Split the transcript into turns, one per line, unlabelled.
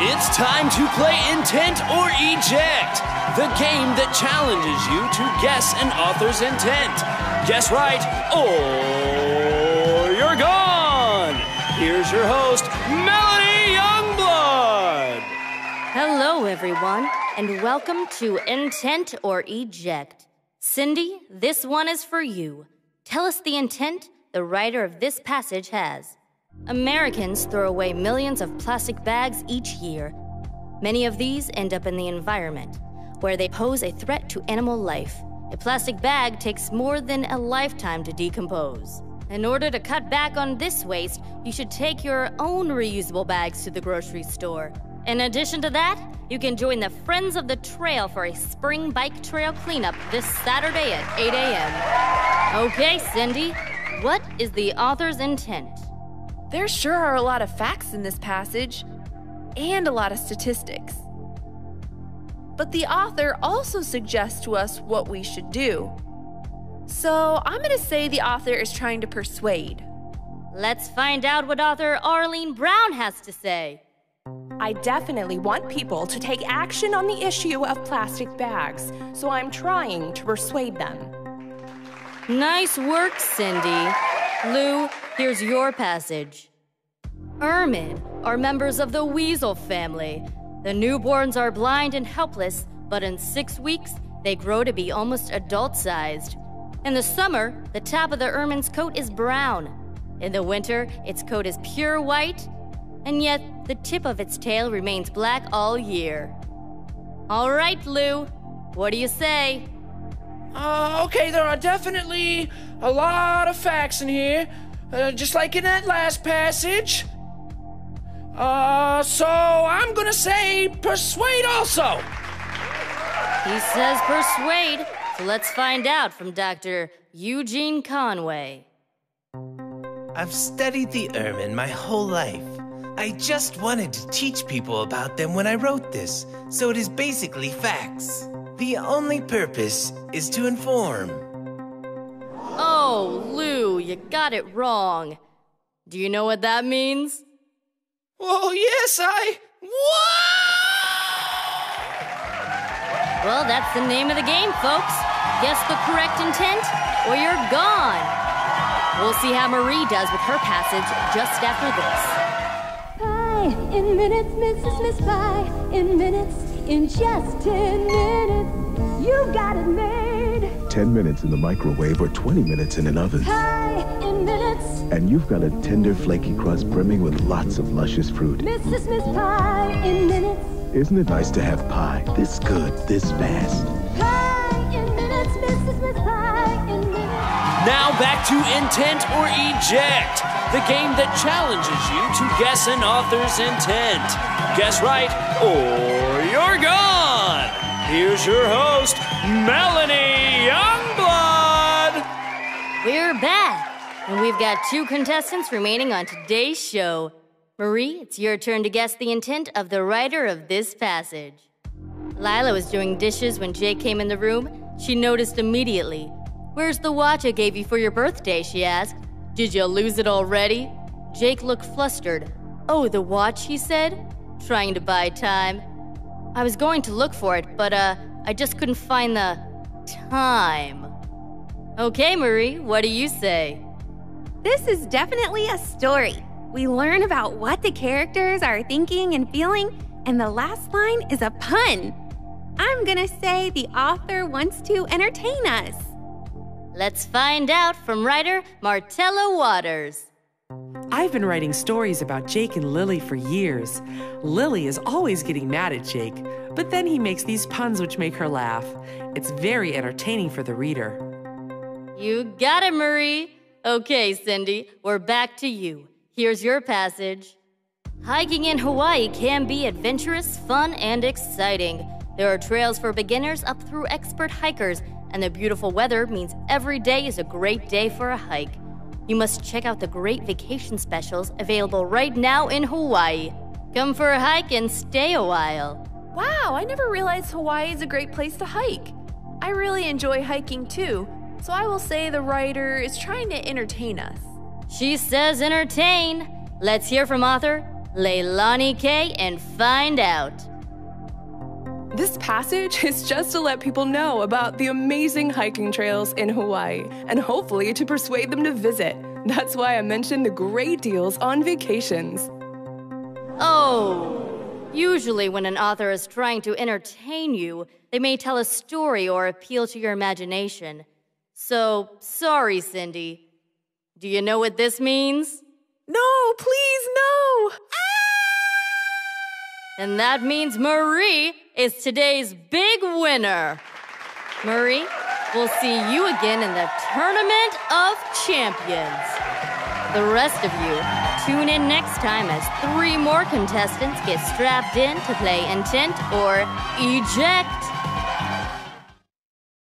It's time to play Intent or Eject, the game that challenges you to guess an author's intent. Guess right, or you're gone. Here's your host, Melanie Youngblood.
Hello, everyone, and welcome to Intent or Eject. Cindy, this one is for you. Tell us the intent the writer of this passage has. Americans throw away millions of plastic bags each year. Many of these end up in the environment, where they pose a threat to animal life. A plastic bag takes more than a lifetime to decompose. In order to cut back on this waste, you should take your own reusable bags to the grocery store. In addition to that, you can join the Friends of the Trail for a spring bike trail cleanup this Saturday at 8 a.m. Okay, Cindy, what is the author's intent?
There sure are a lot of facts in this passage, and a lot of statistics. But the author also suggests to us what we should do. So I'm going to say the author is trying to persuade.
Let's find out what author Arlene Brown has to say.
I definitely want people to take action on the issue of plastic bags, so I'm trying to persuade them.
Nice work, Cindy. Lou, here's your passage. Ermine are members of the weasel family. The newborns are blind and helpless, but in six weeks, they grow to be almost adult sized. In the summer, the top of the ermine's coat is brown. In the winter, its coat is pure white, and yet the tip of its tail remains black all year. All right, Lou, what do you say?
Uh, okay, there are definitely a lot of facts in here, uh, just like in that last passage. Uh, so I'm gonna say persuade also.
He says persuade, so let's find out from Dr. Eugene Conway.
I've studied the ermine my whole life. I just wanted to teach people about them when I wrote this, so it is basically facts. The only purpose is to inform.
Lou, you got it wrong. Do you know what that means?
Oh, yes, I. What?
Well, that's the name of the game, folks. Guess the correct intent, or you're gone. We'll see how Marie does with her passage just after this.
Pie in minutes, Mrs. Miss Pie. In minutes, in just 10 minutes, you got it made.
10 minutes in the microwave or 20 minutes in an oven.
Pie in minutes,
And you've got a tender, flaky crust brimming with lots of luscious fruit.
Mrs. Miss Pie. In minutes,
Isn't it nice to have pie this good, this fast?
pie in minutes, Mrs. Miss Pie. In minutes.
Now back to Intent or Eject, the game that challenges you to guess an author's intent. Guess right, or you're gone. Here's your host, Melanie Youngblood.
We're back, and we've got two contestants remaining on today's show. Marie, it's your turn to guess the intent of the writer of this passage. Lila was doing dishes when Jake came in the room. She noticed immediately. Where's the watch I gave you for your birthday? she asked. Did you lose it already? Jake looked flustered. Oh, the watch, he said, trying to buy time. I was going to look for it, but uh, I just couldn't find the time. Okay, Marie, what do you say?
This is definitely a story. We learn about what the characters are thinking and feeling, and the last line is a pun. I'm gonna say the author wants to entertain us.
Let's find out from writer Martella Waters.
I've been writing stories about Jake and Lily for years. Lily is always getting mad at Jake, but then he makes these puns which make her laugh. It's very entertaining for the reader.
You got it, Marie. Okay, Cindy, we're back to you. Here's your passage. Hiking in Hawaii can be adventurous, fun, and exciting. There are trails for beginners up through expert hikers, and the beautiful weather means every day is a great day for a hike. You must check out the great vacation specials available right now in Hawaii. Come for a hike and stay a while.
Wow, I never realized Hawaii is a great place to hike. I really enjoy hiking too, so I will say the writer is trying to entertain us.
She says entertain. Let's hear from author Leilani K and find out.
This passage is just to let people know about the amazing hiking trails in Hawaii and hopefully to persuade them to visit. That's why I mentioned the great deals on vacations.
Oh, usually when an author is trying to entertain you, they may tell a story or appeal to your imagination. So, sorry, Cindy. Do you know what this means?
No, please, no! Ah!
And that means Marie is today's big winner. Marie, we'll see you again in the Tournament of Champions. The rest of you, tune in next time as three more contestants get strapped in to play Intent or Eject.